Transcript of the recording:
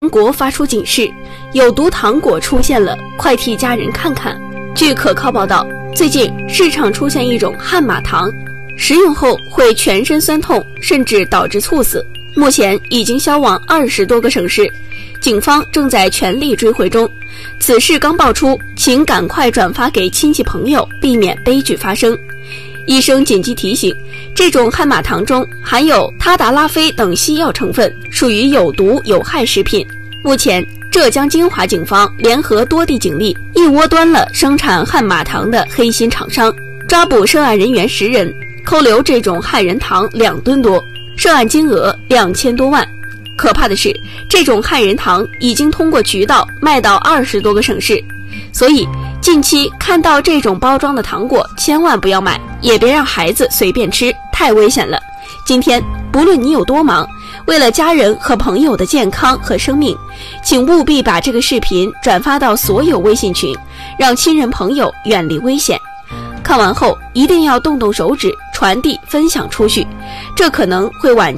中国发出警示，有毒糖果出现了，快替家人看看。据可靠报道，最近市场出现一种汉马糖，食用后会全身酸痛，甚至导致猝死。目前已经销往二十多个省市，警方正在全力追回中。此事刚爆出，请赶快转发给亲戚朋友，避免悲剧发生。医生紧急提醒：这种汉马糖中含有他达拉非等西药成分，属于有毒有害食品。目前，浙江金华警方联合多地警力，一窝端了生产汉马糖的黑心厂商，抓捕涉案人员十人，扣留这种害人糖两吨多，涉案金额两千多万。可怕的是，这种害人糖已经通过渠道卖到二十多个省市，所以。近期看到这种包装的糖果，千万不要买，也别让孩子随便吃，太危险了。今天不论你有多忙，为了家人和朋友的健康和生命，请务必把这个视频转发到所有微信群，让亲人朋友远离危险。看完后一定要动动手指传递分享出去，这可能会挽。